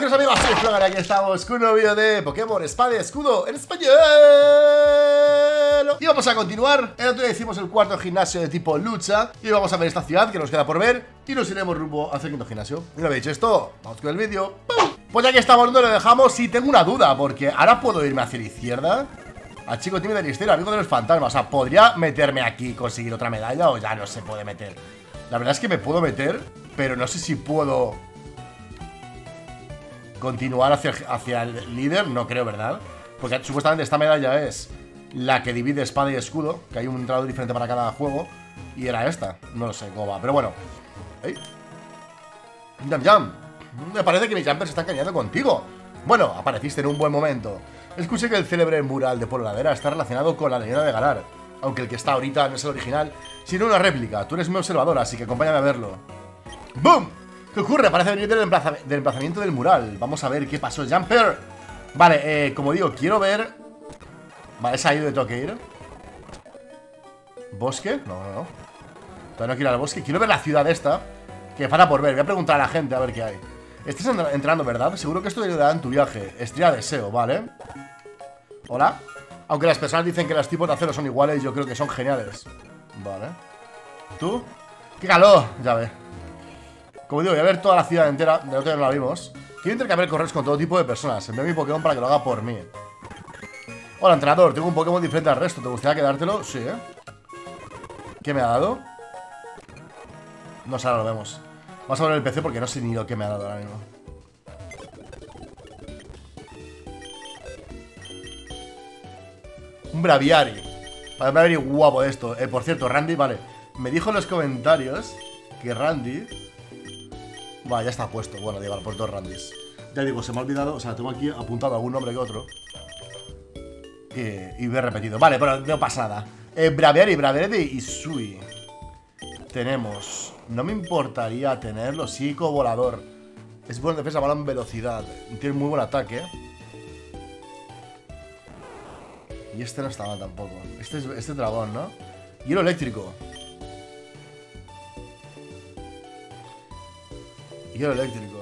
buenos días amigos, soy Flogar, aquí estamos con un nuevo vídeo de Pokémon Espada y Escudo en español. Y vamos a continuar, el otro día hicimos el cuarto gimnasio de tipo lucha Y vamos a ver esta ciudad que nos queda por ver Y nos iremos rumbo al quinto gimnasio. Y una vez dicho esto, vamos con el vídeo. Pues ya que estamos donde lo dejamos, y tengo una duda Porque ahora puedo irme hacia la izquierda. Al chico tímido del Istero, amigo de los fantasmas. O sea, ¿podría meterme aquí y conseguir otra medalla o ya no se puede meter? La verdad es que me puedo meter, pero no sé si puedo continuar hacia, hacia el líder, no creo, ¿verdad? Porque supuestamente esta medalla es la que divide espada y escudo, que hay un entrado diferente para cada juego, y era esta, no lo sé cómo va, pero bueno. ¡Ey! ¡Jam, jam! Me parece que mi jumper se está engañando contigo. Bueno, apareciste en un buen momento. Escuché que el célebre mural de Polo Ladera está relacionado con la leyenda de Galar, aunque el que está ahorita no es el original, sino una réplica. Tú eres mi observador, así que acompáñame a verlo. ¡Boom! ¿Qué ocurre? Parece venir del, emplazamiento del mural. Vamos a ver qué pasó. ¡Jumper! Vale, eh, como digo, quiero ver... Vale, es ahí donde tengo que ir. ¿Bosque? No, no, no. Todavía no quiero ir al bosque. Quiero ver la ciudad esta. Que falta por ver. Voy a preguntar a la gente a ver qué hay. Estás entrando, ¿verdad? Seguro que esto te ayudará en tu viaje. Estrella deseo, ¿vale? Hola. Aunque las personas dicen que los tipos de acero son iguales, yo creo que son geniales. Vale. ¿Tú? ¡Qué calor! Ya ve. Como digo, voy a ver toda la ciudad entera. De otro no la vimos. Quiero intercambiar correos con todo tipo de personas. Envío mi Pokémon para que lo haga por mí. Hola, entrenador. Tengo un Pokémon diferente al resto. ¿Te gustaría quedártelo? Sí, ¿eh? ¿Qué me ha dado? No sé, ahora lo vemos. Vamos a ver el PC porque no sé ni lo que me ha dado ahora mismo. Un Braviari. Vale, un Braviari guapo esto. Eh, por cierto, Randy, vale. Me dijo en los comentarios que Randy Vale, ya está puesto. Bueno, llevar por dos Randys. Ya digo, se me ha olvidado. O sea, tengo aquí apuntado algún nombre que otro. Y, y he repetido. Vale, pero no pasa nada. Eh, y Sui. Tenemos. No me importaría tenerlo. Psico volador. Es buena defensa, mala en velocidad. Tiene muy buen ataque. Y este no está mal tampoco. Este es este dragón, ¿no? Hielo eléctrico. Hielo eléctrico.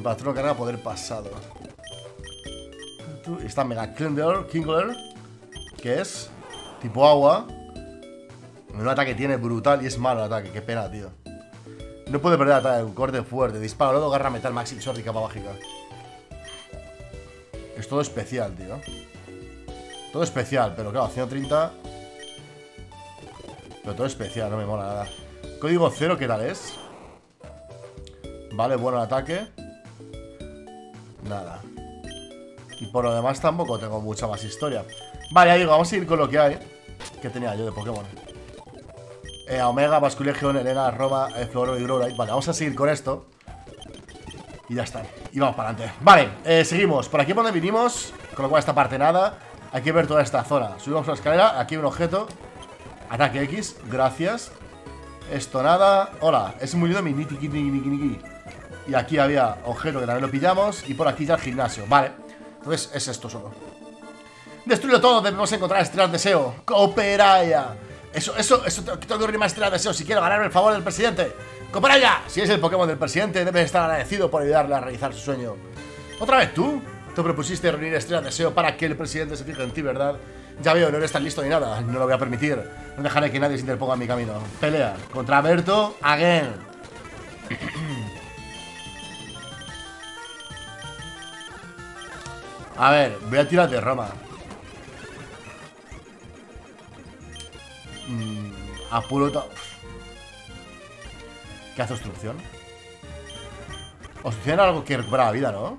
patrón carga poder pasado. Está Mega Kingler, Kingler, que es tipo agua. Un ataque tiene brutal y es malo el ataque. Qué pena, tío. No puede perder ataque, un corte fuerte. Disparo, luego garra metal, maxi, sorry, capa mágica. Es todo especial, tío. Todo especial, pero claro, 130. Pero todo especial, no me mola nada. Código 0, ¿qué tal es? Vale, bueno el ataque. Nada. Y por lo demás tampoco tengo mucha más historia. Vale, ahí vamos a ir con lo que hay Que tenía yo de Pokémon. Eh, Omega, Basculegion, Elena, Roma, eh, Floro y Growlite Vale, vamos a seguir con esto. Y ya está. Y vamos para adelante. Vale, eh, seguimos. Por aquí por donde vinimos Con lo cual esta parte nada Hay que ver toda esta zona. Subimos la escalera Aquí hay un objeto. Ataque X Gracias. Esto nada. Hola Es muy lindo mi niki niki niki y aquí había objeto que también lo pillamos Y por aquí ya el gimnasio, vale Entonces es esto solo. Destruirlo todo, debemos encontrar estrellas de deseo. Cooperaya Eso, eso, eso, tengo que unir más estrellas de deseo. Si quiero ganarme el favor del presidente. ¡Cooperaya! Si es el Pokémon del presidente, debes estar agradecido por ayudarle a realizar su sueño. ¿Otra vez tú? Te propusiste reunir estrellas de deseo para que el presidente se fije en ti, ¿verdad? Ya veo, no eres tan listo ni nada. No lo voy a permitir. No dejaré que nadie se interponga en mi camino. Pelea contra Berto again A ver, voy a tirar de Roma. Mm, apuro. ¿Qué hace obstrucción? Obstrucción es algo que recupera la vida, ¿no?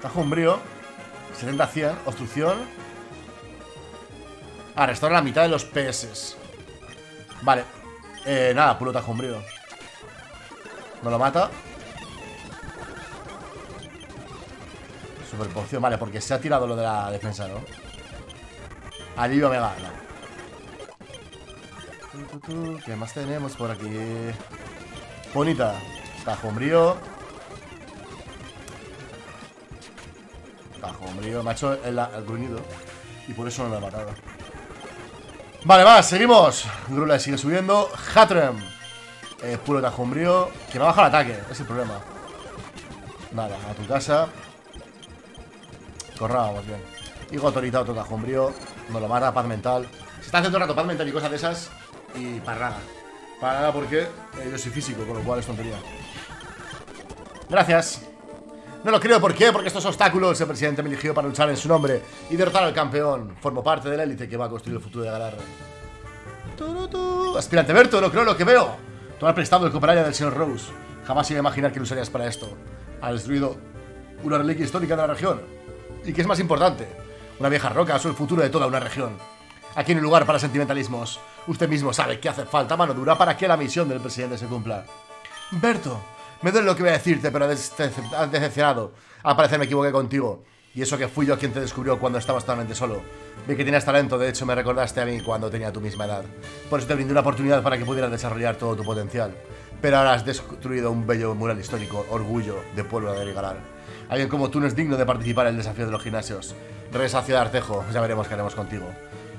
Tajo umbrío 70-100 Obstrucción Ah, restaura la mitad de los PS Vale eh, Nada, puro tajo umbrío No lo mata Vale, porque se ha tirado lo de la defensa, ¿no? Alivio mega, no. ¿Qué más tenemos por aquí? Bonita. Tajo umbrío Me ha hecho el, gruñido Y por eso no lo he matado. Vale, va, seguimos. Grula sigue subiendo. Hatrem. Eh, Puro tajumbrío Que me ha bajado el ataque, es el problema. Nada, a tu casa Corrábamos bien Higo autorizado, otro tajumbrío No lo mata, paz mental Se está haciendo rato paz mental y cosas de esas Y Para nada porque eh, yo soy físico, con lo cual es tontería Gracias no lo creo, ¿por qué? Porque estos obstáculos el presidente me eligió para luchar en su nombre y derrotar al campeón. Formo parte de la élite que va a construir el futuro de Galar. Aspirante Berto, no creo lo que veo. Tú has prestado el cooperaria del señor Rose. Jamás iba a imaginar que lo usarías para esto. Ha destruido una reliquia histórica de la región. ¿Y qué es más importante? Una vieja roca o el futuro de toda una región. Aquí no hay lugar para sentimentalismos. Usted mismo sabe que hace falta mano dura para que la misión del presidente se cumpla. Berto, me duele lo que voy a decirte, pero has decepcionado. Al parecer me equivoqué contigo. Y eso que fui yo quien te descubrió cuando estabas totalmente solo. Vi que tenías talento, de hecho me recordaste a mí cuando tenía tu misma edad. Por eso te brindé una oportunidad para que pudieras desarrollar todo tu potencial. Pero ahora has destruido un bello mural histórico, orgullo de pueblo de Galar. Alguien como tú no es digno de participar en el desafío de los gimnasios. Regresa a Ciudad Artejo, ya veremos qué haremos contigo.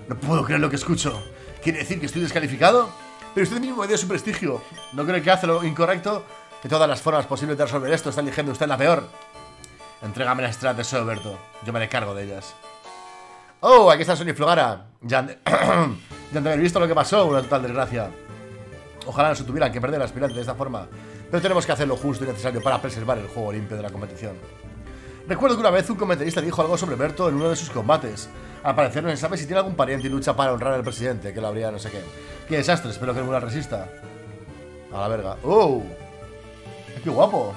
No puedo creer lo que escucho. ¿Quiere decir que estoy descalificado? Pero usted mismo me dio su prestigio. ¿No cree que hace lo incorrecto? De todas las formas posibles de resolver esto, está eligiendo usted la peor. Entrégame la estrella de Soberto. Yo me cargo de ellas. Oh, aquí está Sony Flogara. Ya han, de... ya haber visto lo que pasó, una total desgracia. Ojalá no se tuvieran que perder aspirante de esta forma. Pero tenemos que hacer lo justo y necesario para preservar el juego limpio de la competición. Recuerdo que una vez un comentarista dijo algo sobre Berto en uno de sus combates. Al parecer no se sabe si tiene algún pariente y lucha para honrar al presidente, que lo habría no sé qué. Qué desastre, espero que el resista. A la verga. ¡Oh! ¡Qué guapo!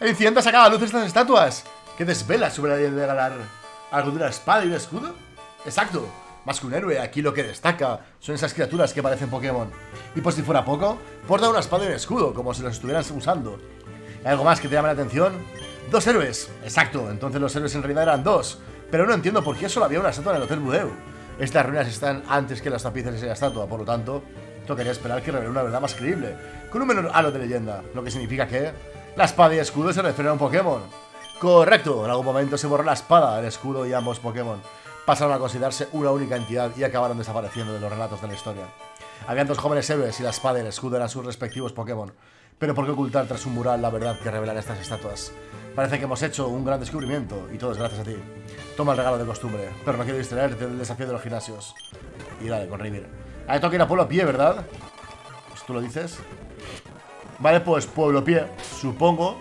El incidente ha sacado a luz estas estatuas. ¿Qué desvela sobre la de ganar algo de una espada y un escudo? Exacto. Más que un héroe, aquí lo que destaca son esas criaturas que parecen Pokémon. Y por si fuera poco, porta una espada y un escudo, como si los estuvieran usando. ¿Hay algo más que te llame la atención? Dos héroes. Exacto, entonces los héroes en realidad eran dos. Pero no entiendo por qué solo había una estatua en el Hotel Budeu. Estas ruinas están antes que las tapices de la estatua, por lo tanto, tocaría esperar que revele una verdad más creíble, con un menor halo de leyenda, lo que significa que la espada y el escudo se refieren a un Pokémon. Correcto, en algún momento se borró la espada, el escudo y ambos Pokémon. Pasaron a considerarse una única entidad y acabaron desapareciendo de los relatos de la historia. Habían dos jóvenes héroes y la espada y el escudo eran sus respectivos Pokémon. Pero ¿por qué ocultar tras un mural la verdad que revelan estas estatuas? Parece que hemos hecho un gran descubrimiento y todo es gracias a ti. Toma el regalo de costumbre, pero no quiero distraerte del desafío de los gimnasios. Y dale, con Rivir. Ahí toca ir a Pueblo Pie, ¿verdad? Pues tú lo dices. Vale, pues Pueblo Pie, supongo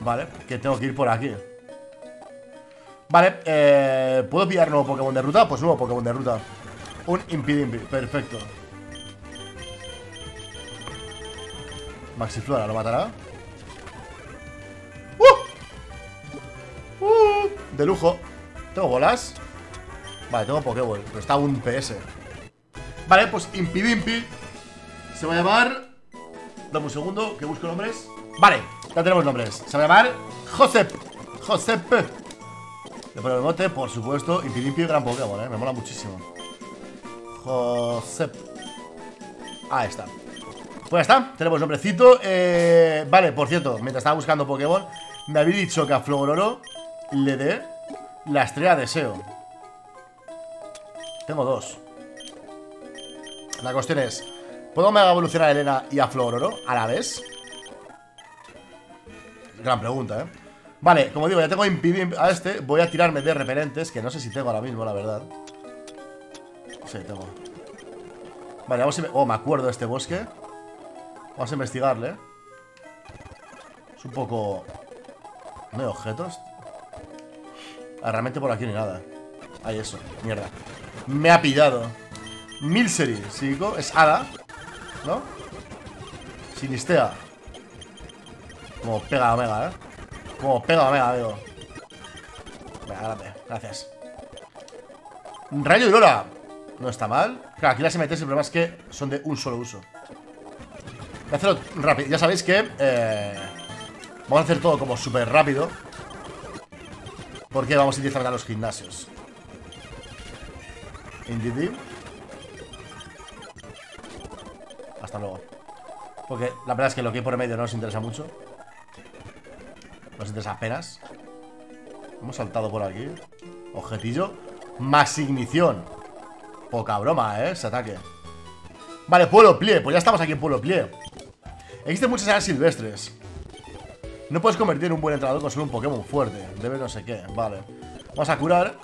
Vale, que tengo que ir por aquí Vale, eh, ¿puedo pillar nuevo Pokémon de ruta? Pues nuevo Pokémon de ruta Un Impidimpi, perfecto Maxiflora, ¿lo matará? ¡Uh! ¡Uh! De lujo ¿Tengo bolas? Vale, tengo Pokéball Pero está un PS Vale, pues Impidimpi Se va a llamar Dame un segundo, que busco nombres Vale, ya tenemos nombres Se va a llamar Josep Josep Le pongo el mote, por supuesto Impidimpi, gran Pokémon, eh, me mola muchísimo. Josep. Ahí está. Pues ya está, tenemos nombrecito eh, Vale, por cierto, mientras estaba buscando Pokémon Me había dicho que a Flororo Le dé la estrella de deseo Tengo dos. La cuestión es ¿Puedo mega evolucionar a Elena y a Flororo a la vez? Gran pregunta, ¿eh? Vale, como digo, ya tengo a este Voy a tirarme de repelentes Que no sé si tengo ahora mismo, la verdad Sí, tengo Vale, vamos a... Oh, me acuerdo de este bosque Vamos a investigarle Es un poco... ¿No hay objetos? Ah, realmente por aquí ni nada Hay eso, mierda Me ha pillado Milsery, ¿sí? Es Hada ¿No? Sinistea Como pega Omega, ¿eh? Como pega Omega, amigo. Venga, gracias. Rayo y Lola No está mal. Claro, aquí las MTs el problema es que son de un solo uso. Voy a hacerlo rápido. Ya sabéis que eh, Vamos a hacer todo como súper rápido. Porque vamos a ir los gimnasios. Indeed. Hasta luego. Porque la verdad es que lo que hay por medio no nos interesa mucho Nos interesa apenas Hemos saltado por aquí. Objetillo Más ignición Poca broma, ¿eh? Ese ataque. Vale, Pueblo Plie, pues ya estamos aquí en Pueblo Plie. Existen muchas áreas silvestres. No puedes convertir en un buen entrenador con solo un Pokémon fuerte. Debe no sé qué, vale. Vamos a curar.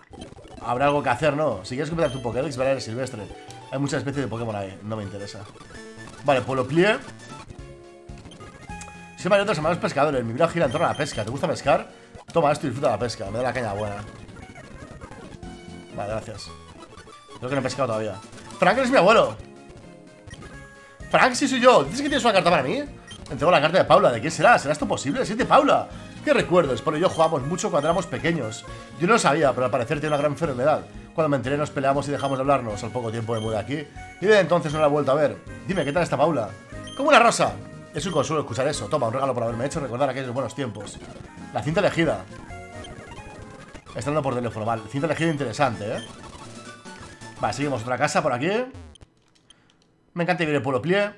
Habrá algo que hacer, ¿no? Si quieres completar tu Pokédex, vale, eres silvestre. Hay muchas especies de Pokémon ahí, no me interesa. Vale, Pueblo Plie Siempre hay otros hermanos pescadores Mi vida gira en torno a la pesca ¿Te gusta pescar? Toma esto y disfruta la pesca Me da la caña buena Vale, gracias Creo que no he pescado todavía Frank es mi abuelo Frank, sí soy yo ¿Dices que tienes una carta para mí? Entrego la carta de Paula ¿De quién será? ¿Será esto posible? ¿Siete Paula? ¿Qué recuerdos? Por yo jugamos mucho cuando éramos pequeños Yo no lo sabía, pero al parecer tiene una gran enfermedad Cuando me enteré nos peleamos y dejamos de hablarnos Al poco tiempo me mudé aquí Y desde entonces no la he vuelto a ver Dime, ¿qué tal está Paula? Como una rosa Es un consuelo escuchar eso. Toma, un regalo por haberme hecho recordar aquellos buenos tiempos. La cinta elegida. Estando por teléfono, vale. Cinta elegida interesante, ¿eh? Vale, seguimos. Otra casa por aquí. Me encanta vivir el pueblo plie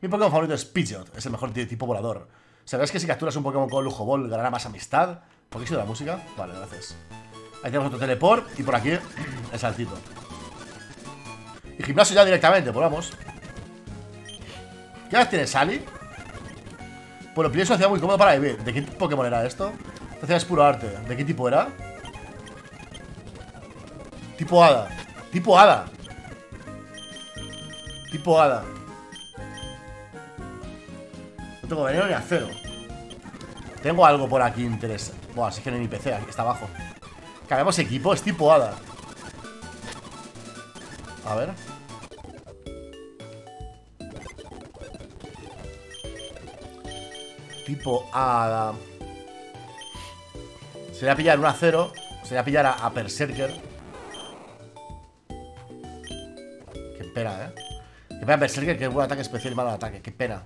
Mi Pokémon favorito es Pidgeot Es el mejor tipo volador. ¿Sabes que si capturas un Pokémon con Lujo Ball ganará más amistad? ¿Por qué sido la música? Vale, gracias. Ahí tenemos otro teleport Y por aquí el saltito. Y gimnasio ya directamente, pues ¿Qué edad tiene Sally? Pueblo Plie es una muy cómoda para vivir. ¿De qué Pokémon era esto? Esta ciudad es puro arte. ¿De qué tipo era? Tipo hada. Tipo hada. Tipo hada. No tengo veneno ni acero. Tengo algo por aquí interesante Buah, si es que no hay ni PC, aquí está abajo. Cambiamos equipo, es tipo hada. A ver Tipo hada Sería pillar un acero Sería pillar a, a Berserker pena, ¿eh? Qué pena Berserker, que es buen ataque especial y malo ataque. Qué pena.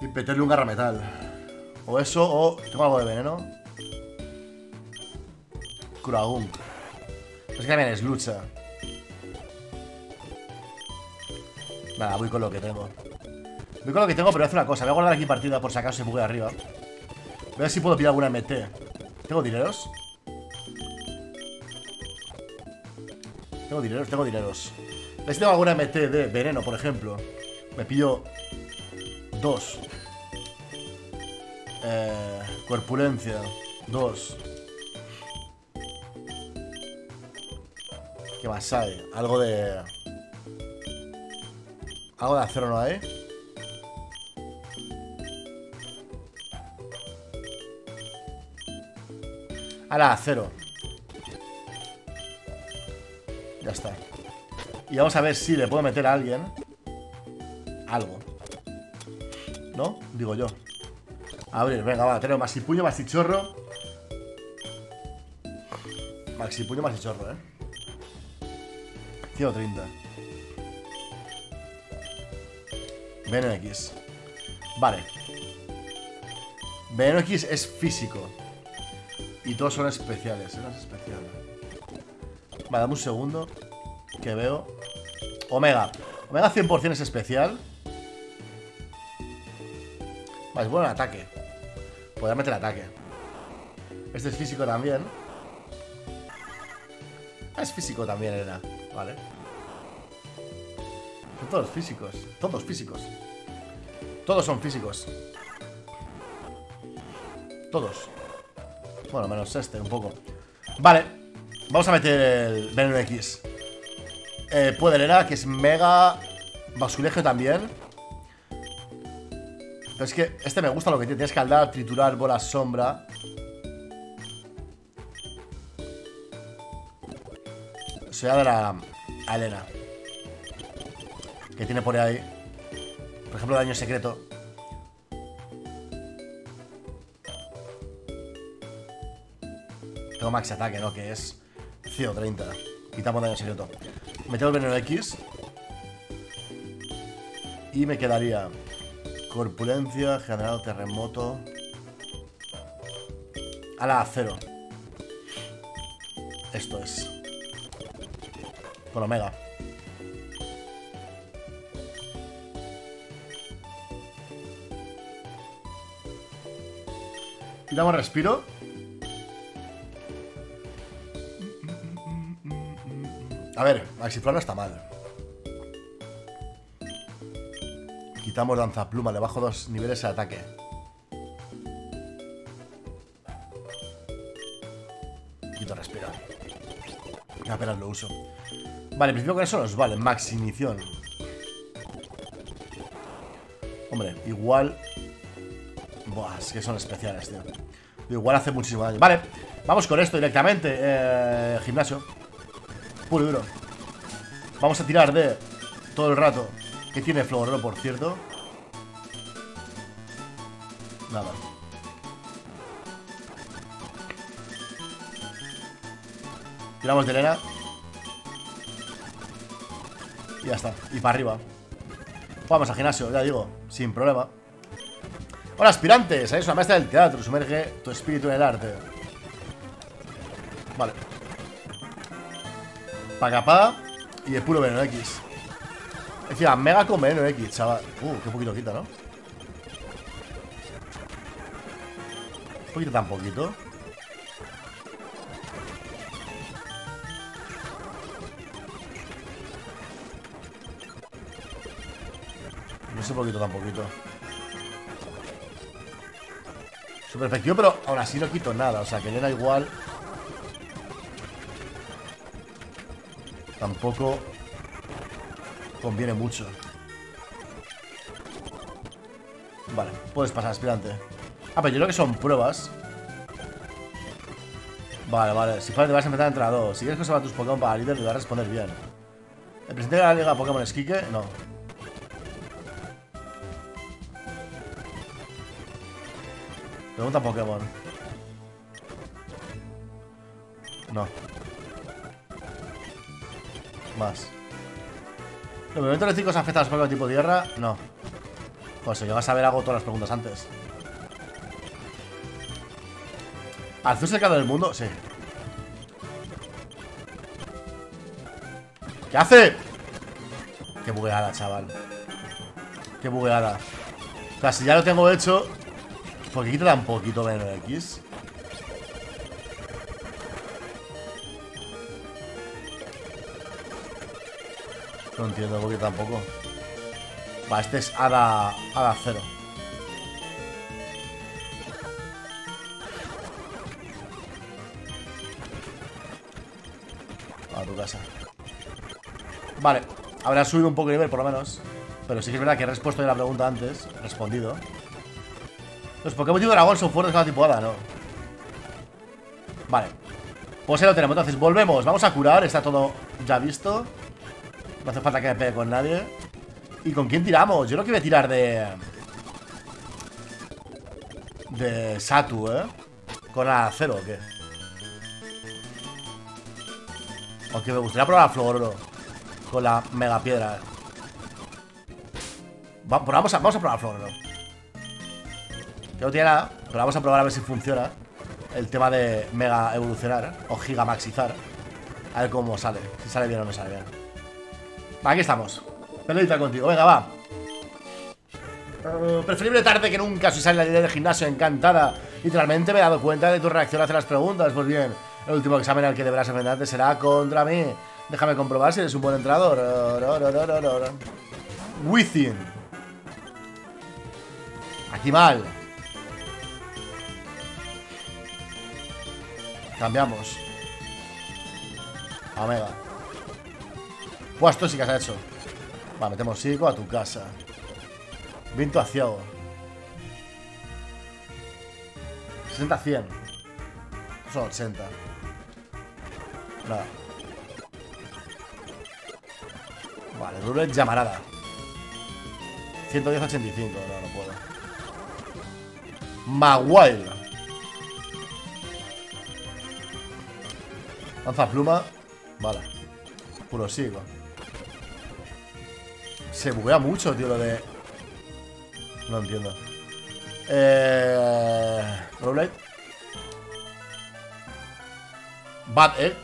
Y meterle un garra metal. O eso, o... Tengo algo de veneno. Kuragunk. Es que también es lucha. Nada, voy con lo que tengo. Voy con lo que tengo, pero voy a hacer una cosa. Voy a guardar aquí partida por si acaso se bugue arriba. Voy a ver si puedo pillar alguna MT. ¿Tengo dineros? Tengo dineros, tengo dineros. ¿Ves? Tengo alguna MT de veneno, por ejemplo. Me pillo dos. Eh, corpulencia, dos. ¿Qué más hay? Algo de... Algo de acero no hay. Ahora, acero. Ya está. Y vamos a ver si le puedo meter a alguien Algo. ¿No? Digo yo. Abrir, venga, va, tenemos maxi puño, maxi chorro. Maxi puño, maxi chorro, eh 130 Veneno X. Vale. Veneno X es físico Y todos son especiales. Es especial Vale, dame un segundo Que veo Omega. Omega 100% es especial. Vale, es bueno el ataque. Podría meter ataque. Este es físico también. Ah, es físico también, era. Vale. Son todos físicos. Todos físicos. Todos son físicos. Todos. Bueno, menos este, un poco. Vale. Vamos a meter el veneno X. Eh, Puedelera, que es mega basulejo también. Pero es que este me gusta lo que tiene. Tienes que aldar, triturar, bola, sombra. Se voy a dar a Elena. Que tiene por ahí. Por ejemplo, daño secreto. Tengo max ataque, ¿no? Que es 130. Quitamos daño secreto. Metemos veneno X. Y me quedaría corpulencia, generado terremoto. A la cero. Esto es. Con Omega. Y damos respiro. A ver, Maxiflor no está mal. Quitamos danza pluma, le bajo dos niveles de ataque. Quito respiro. Apenas lo uso. Vale, en principio con eso nos vale. Maximición. Hombre, igual... Buah, es que son especiales, tío. Igual hace muchísimo daño. Vale, vamos con esto directamente. Eh, gimnasio. Puro. Vamos a tirar de todo el rato. Que tiene Florero, por cierto. Nada. Tiramos de Elena. Y ya está. Y para arriba. Vamos al gimnasio, ya digo. Sin problema. Hola, aspirantes. Eres una maestra del teatro. Sumerge tu espíritu en el arte. Vale. Pagapá y el puro veneno X. Es decir, mega con veneno X, chaval. Uh, qué poquito quita, ¿no? Un poquito tan poquito. No sé poquito tan poquito. Super efectivo, pero aún así no quito nada. O sea, que llena igual. Tampoco conviene mucho. Vale, puedes pasar, aspirante. Ah, pero yo creo que son pruebas. Vale, vale. Si fuera te vas a enfrentar entre dos. Si quieres conservar tus Pokémon para líder, te va a responder bien. ¿El presidente de la Liga Pokémon es Kike? No. Pregunta Pokémon. No. Más. ¿Los movimientos eléctricos afectan a los Pokémon tipo tierra? No. Pues si llegas a ver, hago todas las preguntas antes. ¿Azul secado del mundo? Sí. ¿Qué hace? Qué bugueada, chaval. Qué bugueada. O sea, si ya lo tengo hecho, ¿Por qué quita tan poquito veneno X? No entiendo por qué tampoco. Va, este es Hada, Hada cero. A tu casa. Vale, habrá subido un poco de nivel por lo menos. Pero sí que es verdad que he respuesto ya la pregunta antes. Respondido. Los Pokémon tipo dragón son fuertes con la tipo hada, ¿no? Vale Pues ahí lo tenemos, entonces volvemos Vamos a curar, está todo ya visto No hace falta que me pegue con nadie ¿Y con quién tiramos? Yo creo que voy a tirar de... De Satu, ¿eh? ¿Con la cero o qué? Aunque me gustaría probar a Flororo Con la mega piedra vamos, a, vamos a probar a Flororo que no tiene nada, pero vamos a probar a ver si funciona el tema de mega evolucionar o gigamaxizar. A ver cómo sale, si sale bien o no sale bien. Aquí estamos. Peleita contigo, venga, va. Uh, preferible tarde que nunca si sale la idea del gimnasio encantada. Literalmente me he dado cuenta de tu reacción hacia las preguntas. Pues bien, el último examen al que deberás enfrentarte será contra mí. Déjame comprobar si eres un buen entrenador. Within. Aquí mal. Cambiamos. Omega. Pues que has hecho. Va, metemos psico a tu casa. Vinto a ciego. 60 100. Son 80. Nada. Vale, Rulet llamarada. 110 85. No, no puedo. Maguire. Lanza pluma. Vale. Puro sigo. Se buguea mucho, tío, lo de... No entiendo. Eh... Rollerblade. Bad Egg.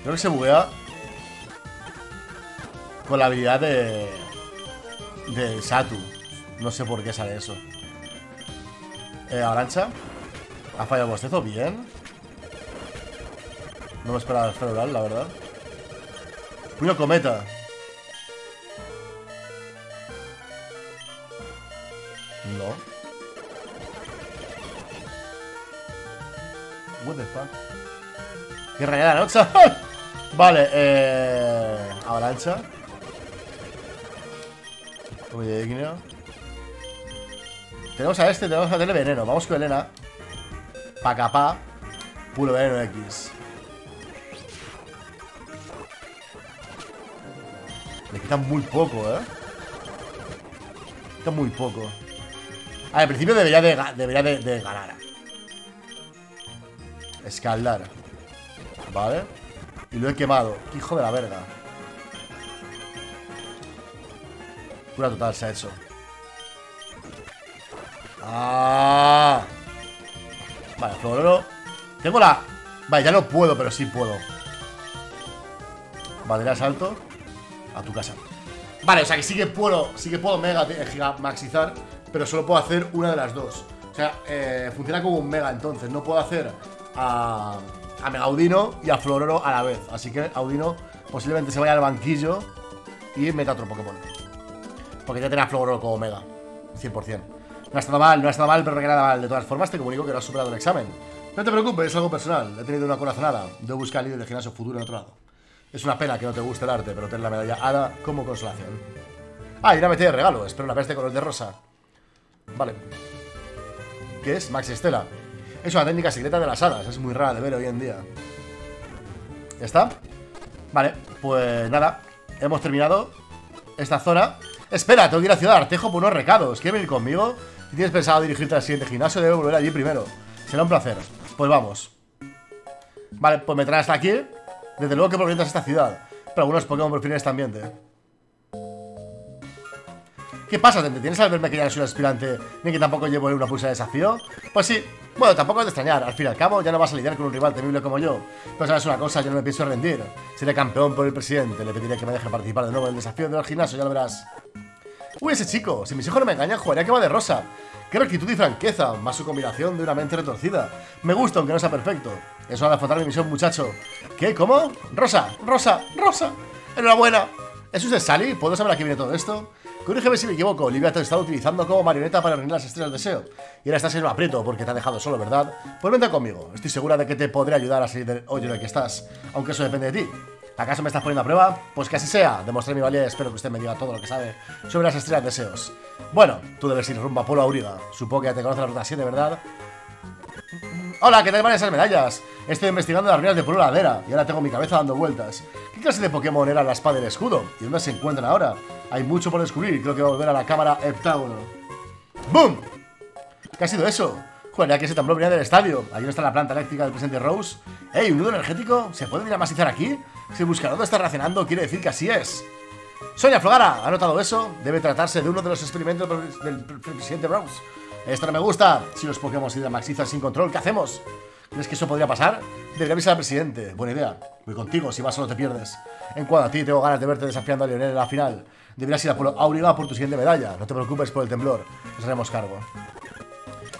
Creo que se buguea con la habilidad de... De Satu. No sé por qué sale eso. Eh, Arancha. Ha fallado el bostezo, bien. No me esperaba el oral, la verdad. Puño cometa. No. What the fuck? ¡Qué rayada noche! vale, eh. Avalancha. Oye, igneo. Tenemos a este, tenemos a tener veneno. Vamos con Elena. Pa' Puro veneno X. Le quitan muy poco, ¿eh? Quitan muy poco. Ah, al principio debería de, debería de, ganar. Escaldar. Vale. Y lo he quemado. ¡Qué hijo de la verga! Pura total se ha hecho. ¡Ah! Vale, florero. Tengo la... Vale, ya no puedo, pero sí puedo. Vale, salto. A tu casa. Vale, o sea que sí que puedo, sí que puedo mega giga maxizar, pero solo puedo hacer una de las dos. O sea, eh, funciona como un mega entonces. No puedo hacer a, a Mega Audino y a Florero a la vez. Así que Audino posiblemente se vaya al banquillo y meta otro Pokémon. Porque ya tenía Florero como Mega. 100%. No ha estado mal, no ha estado mal, pero no nada mal. De todas formas, te comunico que no has superado el examen. No te preocupes, es algo personal. He tenido una corazonada. Debo buscar al líder de gimnasio futuro en otro lado. Es una pena que no te guste el arte, pero ten la medalla Ada como consolación. Ah, y una metida de regalo. Espero una peste color de rosa. Vale. ¿Qué es? Max Estela. Es una técnica secreta de las hadas. Es muy rara de ver hoy en día. ¿Ya está? Vale, pues nada. Hemos terminado esta zona. Espera, tengo que ir a Ciudad Artejo por unos recados. ¿Quieres venir conmigo? Si tienes pensado dirigirte al siguiente gimnasio, debo volver allí primero. Será un placer. Pues vamos. Vale, pues me traes hasta aquí. Desde luego que provientas esta ciudad. Pero algunos Pokémon prefieren este ambiente. ¿Qué pasa? ¿Te tienes al verme que ya no soy un aspirante ni que tampoco llevo una pulsa de desafío? Pues sí. Bueno, tampoco es de extrañar. Al fin y al cabo, ya no vas a lidiar con un rival temible como yo. Pero sabes una cosa, yo no me pienso rendir. Seré campeón por el presidente. Le pediré que me deje participar de nuevo en el desafío del gimnasio, ya lo verás. Uy, ese chico. Si mis hijos no me engañan, jugaría que va de rosa. Qué rectitud y franqueza, más su combinación de una mente retorcida. Me gusta, aunque no sea perfecto. Eso va a faltar mi misión, muchacho. ¿Qué? ¿Cómo? Rosa, Rosa, Rosa. Enhorabuena. ¿Es usted Sally? ¿Puedo saber a qué viene todo esto? Corrígeme si me equivoco, Olivia te ha estado utilizando como marioneta para reunir las estrellas del deseo. Y ahora estás en un aprieto porque te ha dejado solo, ¿verdad? Pues vente conmigo, estoy segura de que te podré ayudar a salir del hoyo en el que estás, aunque eso depende de ti. ¿Acaso me estás poniendo a prueba? Pues que así sea. Demostré mi valía y espero que usted me diga todo lo que sabe sobre las estrellas deseos. Bueno, tú debes ir rumbo a Polo Auriga. Supongo que ya te conoce la ruta 7, ¿verdad? Hola, ¿qué tal van medallas? Estoy investigando las ruinas de Polo Ladera y ahora tengo mi cabeza dando vueltas. ¿Qué clase de Pokémon era la espada y el escudo? ¿Y dónde se encuentran ahora? Hay mucho por descubrir y creo que voy a volver a la cámara heptágono. ¡Boom! ¿Qué ha sido eso? Joder, que ese temblor venía del estadio. Ahí no está la planta eléctrica del presidente Rose. ¡Ey, un nudo energético! ¿Se puede masizar aquí? Si el buscador está reaccionando, quiere decir que así es. Sonia Flogara, ¿ha notado eso? Debe tratarse de uno de los experimentos del presidente Rose. Esto no me gusta. Si los Pokémon se maxizan sin control, ¿qué hacemos? ¿Crees que eso podría pasar? Debería avisar al presidente. Buena idea. Voy contigo, si vas solo te pierdes. En cuanto a ti, tengo ganas de verte desafiando a Lionel en la final. Deberías ir a por Auriga por tu siguiente medalla. No te preocupes por el temblor. Nos haremos cargo.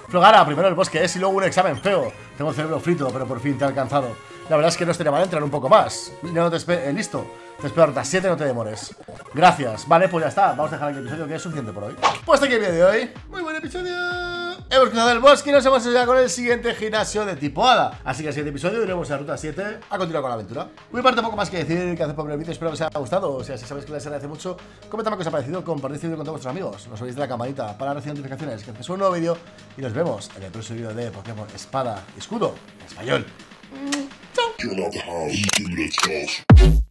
Flogara, primero el bosque es y luego un examen feo. Tengo el cerebro frito, pero por fin te he alcanzado. La verdad es que no estaría mal entrar un poco más. No te eh, listo. Te espero hasta 7, no te demores. Gracias. Vale, pues ya está. Vamos a dejar el episodio que es suficiente por hoy. Pues hasta aquí el vídeo de hoy. Muy buen episodio. Hemos cruzado el bosque y nos hemos ido con el siguiente gimnasio de tipo hada. Así que el siguiente episodio iremos a ruta 7 a continuar con la aventura. Muy parte poco más que decir que hace por el vídeo. Espero que os haya gustado. O sea, si sabéis que les agradece mucho, comentadme qué os ha parecido, compartid el vídeo con todos vuestros amigos. No os olvidéis de la campanita para recibir notificaciones que haces un nuevo vídeo. Y nos vemos en el próximo vídeo de Pokémon Espada y Escudo en español. Turn out the house, give me the sauce.